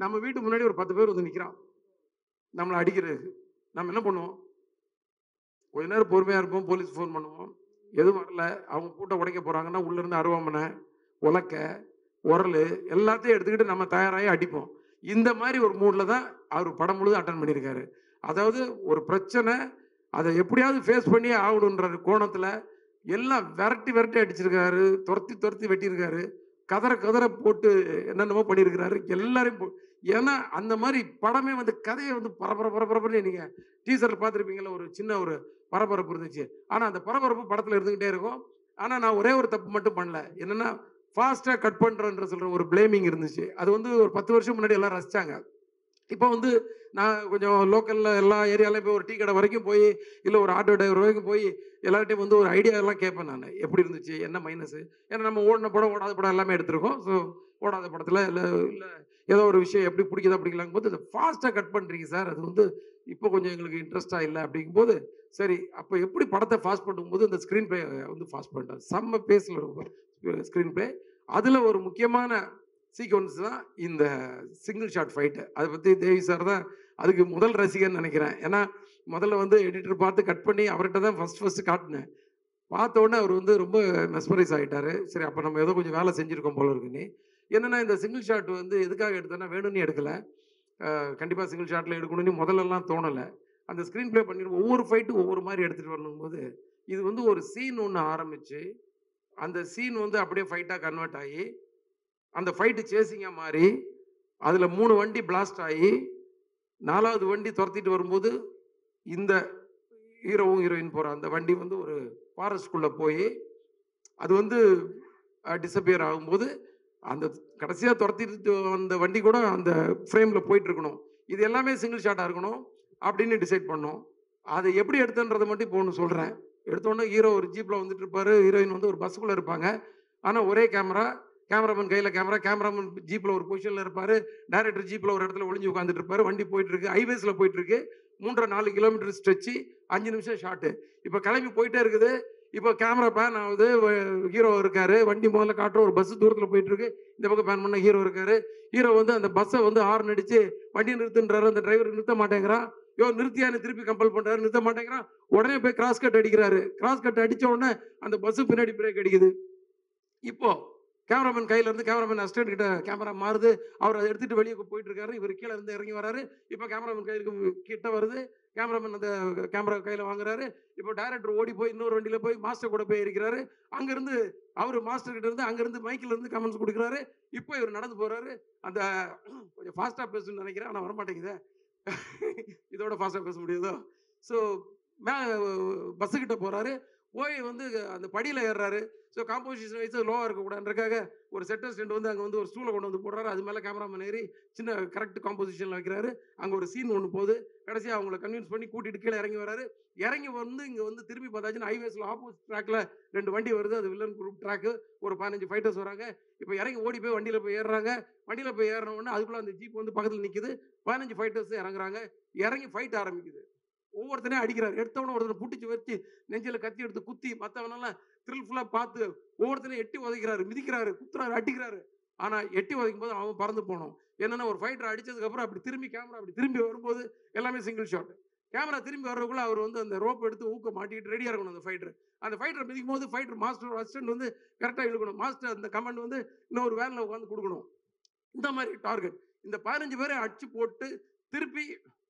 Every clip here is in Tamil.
நம்ம வீட்டு முன்னாடி ஒரு பத்து பேர் வந்து நிற்கிறான் நம்மளை அடிக்கிறதுக்கு. நம்ம என்ன பண்ணுவோம்? கொஞ்ச நேரம் பொறுமையாக இருப்போம். போலீஸ் ஃபோன் பண்ணுவோம். எதுவும் வரல. அவங்க கூட்ட உடைக்க போகிறாங்கன்னா உள்ளேருந்து அருவாமனை உலக்க உரல் எல்லாத்தையும் எடுத்துக்கிட்டு நம்ம தயாராகி அடிப்போம். இந்த மாதிரி ஒரு மூடில் தான் அவர் படம் முழுதும் அட்டன் பண்ணியிருக்காரு. அதாவது ஒரு பிரச்சனை அதை எப்படியாவது ஃபேஸ் பண்ணியே ஆகணுன்ற கோணத்தில் எல்லாம் விரட்டி விரட்டி அடிச்சிருக்காரு. துரத்தி துரத்தி வெட்டியிருக்காரு. கதற கதற போட்டு என்னென்னமோ பண்ணியிருக்கிறாரு. எல்லாரையும் போ- ஏன்னா அந்த மாதிரி படமே வந்து கதையை வந்து பரபர பரபரப்புன்னு நீங்கள் டீசர் பார்த்துருப்பீங்களா ஒரு சின்ன ஒரு பரபரப்பு இருந்துச்சு. ஆனால் அந்த பரபரப்பு படத்தில் இருந்துக்கிட்டே இருக்கும். ஆனால் நான் ஒரே ஒரு தப்பு மட்டும் பண்ணல. என்னென்னா ஃபாஸ்ட்டாக கட் பண்ணுறன்ற சொல்கிற ஒரு பிளேமிங் இருந்துச்சு. அது வந்து ஒரு பத்து வருஷம் முன்னாடி எல்லாம் ரசிச்சாங்க. இப்போ வந்து நான் கொஞ்சம் லோக்கலில் எல்லா ஏரியாலையும் போய் ஒரு டீ கடை வரைக்கும் போய் இல்லை ஒரு ஆட்டோ டிரைவர் வரைக்கும் போய் எல்லார்ட்டையும் வந்து ஒரு ஐடியா கேட்பேன் நான். எப்படி இருந்துச்சு? என்ன மைனஸு ஏன்னா நம்ம ஓடின படம் ஓடாத படம் எல்லாமே எடுத்திருக்கோம். ஸோ ஓடாத படத்தில் இல்லை இல்லை ஏதோ ஒரு விஷயம் எப்படி பிடிக்குதா பிடிக்கலாங்கும் போது அதை ஃபாஸ்ட்டாக கட் பண்ணுறீங்க சார். அது வந்து இப்போ கொஞ்சம் எங்களுக்கு இன்ட்ரெஸ்டாக இல்லை அப்படிங்கும்போது சரி அப்போ எப்படி படத்தை ஃபாஸ்ட் பண்ணும்போது இந்த ஸ்க்ரீன் ப்ளே வந்து ஃபாஸ்ட் பண்ணிட்டார் செம்ம பேஸில் இருக்கும் ஸ்க்ரீன் ப்ளே அதில் ஒரு முக்கியமான சீக்வன்ஸ் தான் இந்த சிங்கிள் ஷாட் ஃபைட்டு அதை பற்றி தேவி சார் தான் அதுக்கு முதல் ரசிகர்னு நினைக்கிறேன். ஏன்னா முதல்ல வந்து எடிட்டர் பார்த்து கட் பண்ணி அவர்கிட்ட தான் ஃபஸ்ட் ஃபஸ்ட்டு காட்டினேன். பார்த்த உடனே அவர் வந்து ரொம்ப மெஸ்மரைஸ் ஆகிட்டார் சரி அப்போ நம்ம ஏதோ கொஞ்சம் வேலை செஞ்சுருக்கோம் போல இருக்குன்னு என்னென்னா இந்த சிங்கிள் ஷாட் வந்து எதுக்காக எடுத்தேன்னா வேணும்னு எடுக்கலை. கண்டிப்பாக சிங்கிள் ஷாட்டில் எடுக்கணும்னு முதல்லலாம் தோணலை. அந்த ஸ்க்ரீன் ப்ளே பண்ணி ஒவ்வொரு ஃபைட்டும் ஒவ்வொரு மாதிரி எடுத்துகிட்டு வரணும்போது இது வந்து ஒரு சீன் ஒன்று ஆரம்பித்து அந்த சீன் வந்து அப்படியே ஃபைட்டாக கன்வெர்ட் ஆகி அந்த ஃபைட்டு சேசிங்காக மாறி அதில் மூணு வண்டி பிளாஸ்ட் ஆகி நாலாவது வண்டி துரத்திட்டு வரும்போது இந்த ஹீரோவும் ஹீரோயின் போகிற அந்த வண்டி வந்து ஒரு ஃபாரஸ்ட்குள்ளே போய் அது வந்து டிஸப்பியர் ஆகும்போது அந்த கடைசியாக துரத்திட்டு வந்த வண்டி கூட அந்த ஃப்ரேமில் போயிட்டுருக்கணும். இது எல்லாமே சிங்கிள் ஷாட்டாக இருக்கணும் அப்படின்னு டிசைட் பண்ணோம். அதை எப்படி எடுத்தன்றதை மட்டும் இப்போ ஒன்று சொல்கிறேன் எடுத்தோன்னே ஹீரோ ஒரு ஜீப்பில் வந்துட்டு இருப்பார். ஹீரோயின் வந்து ஒரு பஸ்ஸுக்குள்ளே இருப்பாங்க. ஆனால் ஒரே கேமரா கேமராமேன் கையில் கேமரா கேமராமேன் ஜீப்பில் ஒரு பொசிஷனில் இருப்பார். டைரக்டர் ஜீப்பில் ஒரு இடத்துல ஒளிஞ்சு உட்காந்துட்டு இருப்பார். வண்டி போயிட்டுருக்கு. ஹைவேஸில் போயிட்டுருக்கு. மூன்றரை நாலு கிலோமீட்டர் ஸ்ட்ரெச்சு அஞ்சு நிமிஷம் ஷாட்டு இப்போ கிளம்பி போயிட்டே இருக்குது. இப்போ கேமரா பேன் ஆகுது. ஹீரோ இருக்காரு. வண்டி முதல்ல காட்டுற ஒரு பஸ் தூரத்தில் போயிட்டு இருக்கு இந்த பக்கம் பேன் பண்ண ஹீரோ இருக்காரு. ஹீரோ வந்து அந்த பஸ்ஸை வந்து ஹார்ன் அடிச்சு வண்டி நிறுத்துன்றாரு. அந்த டிரைவர் நிறுத்த மாட்டேங்கிறான். யோ நிறுத்தியான்னு திருப்பி கம்பல் பண்றாரு. நிறுத்த மாட்டேங்கிறான். உடனே போய் கிராஸ் கட் அடிக்கிறாரு. கிராஸ் கட் அடிச்ச உடனே அந்த பஸ் பின்னாடி பிரேக் அடிக்குது. இப்போ கேமராமேன் கையில இருந்து கேமராமேன் அசிஸ்டன்ட் கிட்ட கேமரா மாறுது. அவர் அதை எடுத்துட்டு வெளியே போயிட்டு இருக்காரு. இவர் கீழே இருந்து இறங்கி வராரு. இப்போ கேமராமேன் கையிலுக்கு கிட்ட வருது. கேமராமேன் அந்த கேமரா கையில வாங்குறாரு. இப்போ டைரக்டர் ஓடி போய் இன்னொரு வண்டியில போய் மாஸ்டர் கூட போய் இருக்கிறாரு. அங்கிருந்து அவர் மாஸ்டர் கிட்ட இருந்து அங்கிருந்து மைக்கில் இருந்து கமெண்ட்ஸ் கொடுக்குறாரு. இப்போ இவர் நடந்து போறாரு. அந்த கொஞ்சம் ஃபாஸ்டா பேசணும்னு நினைக்கிறேன். ஆனால் வரமாட்டேங்குதே. இதோட ஃபாஸ்டா பேச முடியுதோ? ஸோ மே பஸ்ஸுக்கிட்ட போறாரு. போய் வந்து அந்த படியில் ஏறுறாரு. ஸோ காம்போசிஷன் வைஸ் லோவாக இருக்கக்கூடாதுன்றக்காக ஒரு செட்டர் ஸ்டெண்ட் வந்து அங்கே வந்து ஒரு ஸ்டூலை கொண்டு வந்து போடுறாரு. அது மேலே கேமராமேன் ஏறி சின்ன கரெக்ட் காம்போசிஷனில் வைக்கிறாரு. அங்கே ஒரு சீன் ஒன்று போகுது. கடைசியாக அவங்கள கன்வின்ஸ் பண்ணி கூட்டிகிட்டு கீழே இறங்கி வராரு. இறங்கி வந்து இங்கே வந்து திரும்பி பார்த்தாச்சுன்னா ஹைவேஸில் ஆப்போசிட் ட்ராக்ல ரெண்டு வண்டி வருது. அது வில்லன் குரூப் ட்ராக்கு ஒரு பதினஞ்சு ஃபைட்டர்ஸ் வராங்க. இப்போ இறங்கி ஓடி போய் வண்டியில் போய் ஏறுறாங்க. வண்டியில் போய் ஏறின உடனே அதுக்குள்ளே அந்த ஜீப் வந்து பக்கத்தில் நிற்குது பதினஞ்சு ஃபைட்டர்ஸ் இறங்குறாங்க. இறங்கி ஃபைட் ஆரம்பிக்குது. ஒவ்வொருத்தனையும் அடிக்கிறார். எடுத்தவன ஒருத்தனை பிடிச்சி வச்சு நெஞ்சில் கத்தி எடுத்து குத்தி மற்றவனெல்லாம் த்ரில் ஃபுல்லாக பார்த்து ஒவ்வொருத்தனையும் எட்டி உதைக்கிறாரு மிதிக்கிறாரு குத்துறாரு அடிக்கிறாரு. ஆனால் எட்டி உதைக்கும் போது அவன் பறந்து போனோம். என்னன்னா ஒரு ஃபைட்டர் அடிச்சதுக்கப்புறம் அப்படி திரும்பி கேமரா அப்படி திரும்பி வரும்போது எல்லாமே சிங்கிள் ஷாட் கேமரா திரும்பி வர்றதுக்குள்ள அவர் வந்து அந்த ரோப் எடுத்து ஊக்க மாட்டிக்கிட்டு ரெடியாக இருக்கணும் அந்த ஃபைட்டர் அந்த ஃபைட்டர் மிதிக்கும் போது ஃபைட்டர் மாஸ்டர் அசிஸ்டன்ட் வந்து கரெக்டாக இழுக்கணும். மாஸ்டர் அந்த கமெண்ட் வந்து இன்னொரு வேனில் உட்காந்து கொடுக்கணும். இந்த மாதிரி டார்கெட் இந்த பதினஞ்சு பேரை அடிச்சு போட்டு திருப்பி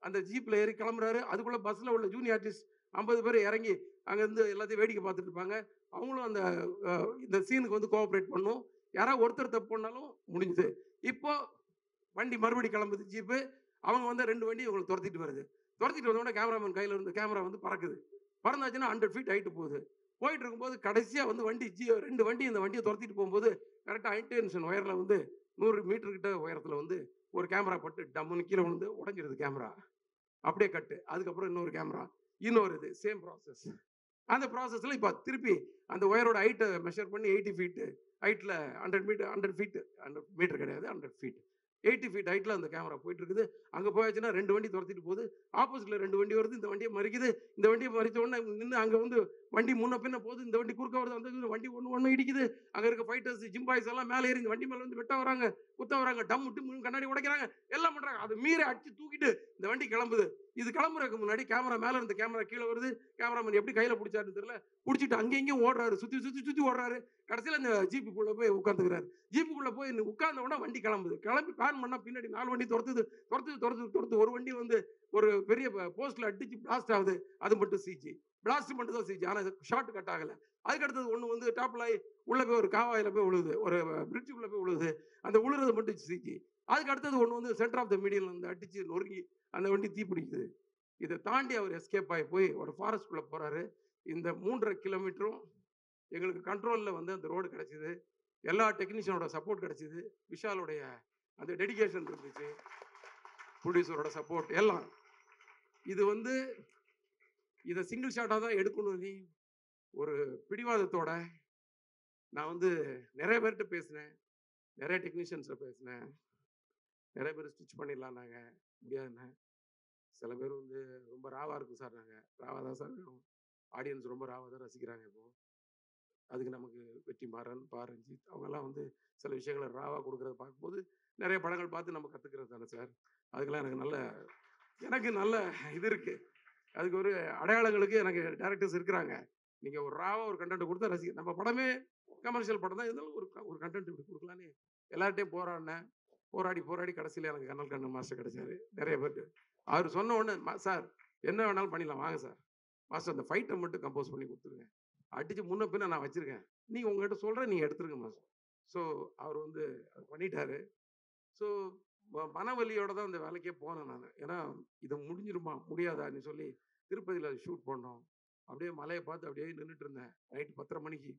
அந்த ஜீப்பில் ஏறி கிளம்புறாரு. அதுக்குள்ளே பஸ்ஸில் உள்ள ஜூனியர் ஆர்டிஸ்ட் ஐம்பது பேர் இறங்கி அங்கேருந்து எல்லாத்தையும் வேடிக்கை பார்த்துட்டு இருப்பாங்க. அவங்களும் அந்த இந்த சீனுக்கு வந்து கோஆப்ரேட் பண்ணும். யாராவது ஒருத்தர் தப்பு பண்ணாலும் முடிஞ்சுது. இப்போ வண்டி மறுபடி கிளம்புது ஜீப்பு. அவங்க வந்து ரெண்டு வண்டி இவங்களை துரத்திட்டு வருது. துரத்திட்டு வந்தோடனே கேமராமேன் கையில் இருந்து கேமரா வந்து பறக்குது. பறந்தாச்சுன்னா ஹண்ட்ரட் ஃபீட் ஆகிட்டு போகுது. போயிட்டு இருக்கும்போது கடைசியாக வந்து வண்டி ஜி ரெண்டு வண்டி இந்த வண்டியை துரத்திட்டு போகும்போது கரெக்டாக ஹைடென்ஷன் ஒயரில் வந்து நூறு மீட்டர் கிட்ட உயரத்தில் வந்து ஒரு கேமரா பட்டு டம்முன்னு கீழே விழுந்து உடஞ்சிருது கேமரா. அப்படியே கட்டு. அதுக்கப்புறம் இன்னொரு கேமரா. இன்னொரு இது. சேம் ப்ராசஸ் அந்த ப்ராசஸில் இப்போ திருப்பி அந்த ஒயரோட ஹைட்டை மெஷர் பண்ணி எயிட்டி ஃபீட்டு ஹைட்டில் hundred metre hundred feet hundred metre கிடையாது ஹண்ட்ரட் ஃபீட் எயிட்டி ஃபீட் ஹைட்டில் அந்த கேமரா போயிட்டு இருக்குது அங்கே போயாச்சுன்னா ரெண்டு வண்டி துரத்திட்டு போகுது. ஆப்போசிட்டில் ரெண்டு வண்டி வருது. இந்த வண்டியை மறிக்குது. இந்த வண்டியை மறித்த உடனே நின்று அங்கே வந்து வண்டி முன்ன பின்ன போகுது. இந்த வண்டி குறுக்க வருது அந்த வண்டி ஒன்று ஒன்று இடிக்குது. அங்கே இருக்க ஃபைட்டர்ஸ் ஜிம் பாய்ஸ் எல்லாம் மேலே ஏறி இந்த வண்டி மேலே வந்து வெட்ட வராங்க குத்த வராங்க டம் விட்டு கண்ணாடி உடைக்கிறாங்க எல்லாம் பண்ணுறாங்க அது மீறி அடிச்சு தூக்கிட்டு இந்த வண்டி கிளம்புது. இது கிளம்புறதுக்கு முன்னாடி கேமரா மேலே இருந்த கேமரா கீழே வருது. கேமராமேன் எப்படி கையில் பிடிச்சாருன்னு தெரியல. பிடிச்சிட்டு அங்கேயும் இங்கேயும் ஓடுறாரு. சுற்றி சுற்றி சுற்றி ஓடுறாரு. கடைசியில் இந்த ஜீப்புக்குள்ளே போய் உட்காந்துக்கிறாரு ஜீப்புக்குள்ளே போய் உட்காந்த உடனே வண்டி கிளம்புது. கிளம்பி பேன் பண்ணால் பின்னாடி நாலு வண்டி துரத்துது. துரத்துது துரத்து துரத்து ஒரு வண்டி வந்து ஒரு பெரிய போஸ்ட்ல அடிச்சு பிளாஸ்ட் ஆகுது. அது மட்டும் சிஜி பிளாஸ்ட் மட்டும் தான் சிஜி ஆனால் ஷார்ட் கட் ஆகலை. அதுக்கு அடுத்தது ஒன்று வந்து டாப்ல உள்ள போய் ஒரு காவாயில் போய் உழுது. ஒரு பிரிட்ஜுக்குள்ளே போய் உழுது. அந்த உழுறது மட்டும் சிஜி அதுக்கு அடுத்தது ஒன்று வந்து சென்டர் ஆஃப் த மீடியில் வந்து அடிச்சு நொறுங்கி அந்த வண்டி தீ பிடிக்குது. இதை தாண்டி அவர் எஸ்கேப் ஆகி போய் ஒரு ஃபாரஸ்ட்குள்ளே போகிறாரு இந்த மூன்றரை கிலோமீட்டரும் எங்களுக்கு கண்ட்ரோலில் வந்து அந்த ரோடு கிடச்சிது. எல்லா டெக்னீஷியனோட சப்போர்ட் கிடச்சிது. விஷாலுடைய அந்த டெடிகேஷன் இருந்துச்சு. ப்ரொடியூசரோட சப்போர்ட் எல்லாம். இது வந்து இதை சிங்கிள் ஷாட்டாக தான் எடுக்கணும் நீ. ஒரு பிடிவாதத்தோட நான் வந்து நிறைய பேர்கிட்ட பேசினேன். நிறைய டெக்னீஷியன்ஸை பேசினேன். நிறைய பேர் ஸ்டிச் பண்ணிடலாம் நாங்கள் முடியாதுண்ணே சில பேர் வந்து ரொம்ப ராவாக இருக்கும் சார் நாங்கள் ராவாக தான் சார் வேணும். ஆடியன்ஸ் ரொம்ப ராவாக தான் ரசிக்கிறாங்க இப்போது அதுக்கு நமக்கு வெற்றி மாறன் பாரஞ்சித் அவங்கெல்லாம் வந்து சில விஷயங்களை ராவாக கொடுக்குறத பார்க்கும்போது நிறைய படங்கள் பார்த்து நம்ம கற்றுக்கிறது தானே சார். அதுக்கெல்லாம் எனக்கு நல்ல எனக்கு நல்ல இது இருக்குது அதுக்கு ஒரு அடையாளங்களுக்கு எனக்கு டேரக்டர்ஸ் இருக்கிறாங்க. நீங்கள் ஒரு ராவாக ஒரு கண்டென்ட் கொடுத்தா ரசிக்க நம்ம படமே கமர்ஷியல் படம் தான். இருந்தாலும் ஒரு ஒரு கண்டென்ட் இப்படி கொடுக்கலான்னு எல்லார்ட்டையும் போராடினேன். போராடி போராடி கடைசியில் எனக்கு கண்ணல் கண்ணு மாஸ்டர் கிடைச்சாரு. நிறைய பேருக்கு அவர் சொன்ன உடனே சார் என்ன வேணாலும் பண்ணிடலாம். வாங்க சார். மாஸ்டர் அந்த ஃபைட்டை மட்டும் கம்போஸ் பண்ணி கொடுத்துருங்க. அடித்து முன்ன பின்ன நான் வச்சுருக்கேன். நீங்கள் உங்கள்கிட்ட சொல்கிறேன் நீங்கள் எடுத்துருங்க மாஸ்டர் ஸோ அவர் வந்து அது பண்ணிட்டாரு. ஸோ மனவலியோட தான் இந்த வேலைக்கே போனேன் நான். ஏன்னா இதை முடிஞ்சிருமா முடியாதான்னு சொல்லி திருப்பதியில் அதை ஷூட் பண்ணோம். அப்படியே மலையை பார்த்து அப்படியே நின்றுட்டு இருந்தேன். நைட்டு பத்தரை மணிக்கு.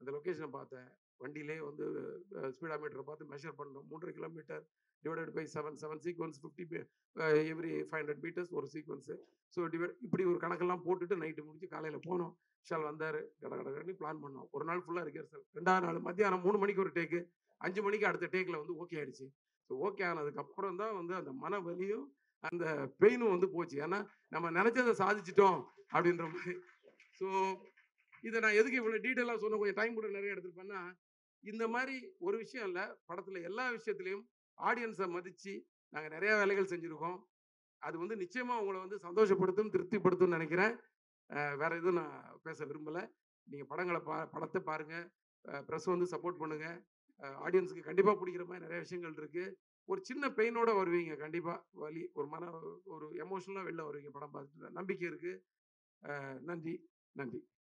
அந்த லொக்கேஷனை பார்த்தேன். வண்டியிலே வந்து ஸ்பீடா மீட்டரை பார்த்து மெஷர் பண்ணோம். மூன்றரை kilometre divided by seven seven sequence fifty every five hundred metres ஒரு சீக்வன்ஸு ஸோ டிவைட் இப்படி ஒரு கணக்கெல்லாம் போட்டுட்டு நைட்டு முடிச்சு காலையில் போனோம். விஷால் வந்தார். கட கட கடனி பிளான் பண்ணோம். ஒரு நாள் ஃபுல்லாக ரிஹர்சல் ரெண்டாவது நாள் மத்தியானம் மூணு மணிக்கு ஒரு டேக்கு அஞ்சு மணிக்கு அடுத்த டேக்கில் வந்து ஓகே ஆயிடுச்சு. ஸோ ஓகே ஆனதுக்கப்புறம் தான் வந்து அந்த மன வலியும் அந்த பெயினும் வந்து போச்சு. ஏன்னா நம்ம நினச்சதை சாதிச்சிட்டோம் அப்படின்ற மாதிரி. ஸோ இதை நான் எதுக்கு இவ்வளோ டீட்டெயிலாக சொன்ன கொஞ்சம் டைம் கூட நிறைய எடுத்துருப்பேன்னா இந்த மாதிரி ஒரு விஷயம் இல்லை. படத்தில் எல்லா விஷயத்துலையும் ஆடியன்ஸை மதித்து நாங்கள் நிறையா வேலைகள் செஞ்சுருக்கோம். அது வந்து நிச்சயமாக உங்களை வந்து சந்தோஷப்படுத்தும் திருப்திப்படுத்தும் நினைக்கிறேன். வேற எதுவும் நான் பேச விரும்பலை. நீங்கள் படங்களை பா படத்தை பாருங்கள் ப்ரெஸ் வந்து சப்போர்ட் பண்ணுங்கள் ஆடியன்ஸுக்கு கண்டிப்பாக பிடிக்கிற மாதிரி நிறைய விஷயங்கள் இருக்குது ஒரு சின்ன பெயினோட வருவீங்க கண்டிப்பாக வலி ஒரு மன ஒரு எமோஷனலாக வெளில வருவீங்க படம் பார்த்துட்டு. நம்பிக்கை இருக்குது நன்றி. நன்றி.